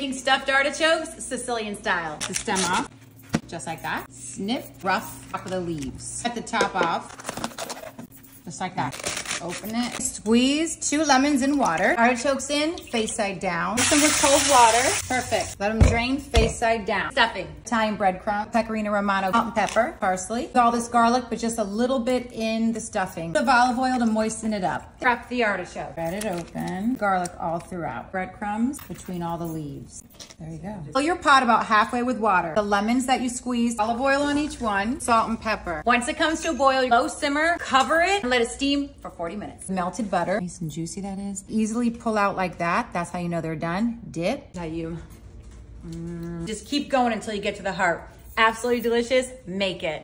Stuffed artichokes, Sicilian style. The stem off, just like that. Snip, rough off of the leaves. Cut the top off, just like that. Open it. Squeeze two lemons in water. Artichokes in, face side down. Mix them with cold water. Perfect. Let them drain face side down. Stuffing. Italian breadcrumb, pecorino romano, salt and pepper, parsley. All this garlic, but just a little bit in the stuffing. Of olive oil to moisten it up. Wrap the artichoke. Spread it open. Garlic all throughout. Breadcrumbs between all the leaves. There you go. Fill your pot about halfway with water. The lemons that you squeeze, olive oil on each one, salt and pepper. Once it comes to a boil, low simmer, cover it, and let it steam for 40 minutes. Melted butter, nice and juicy that is. Easily pull out like that. That's how you know they're done. Dip. Now you mm. just keep going until you get to the heart. Absolutely delicious. Make it.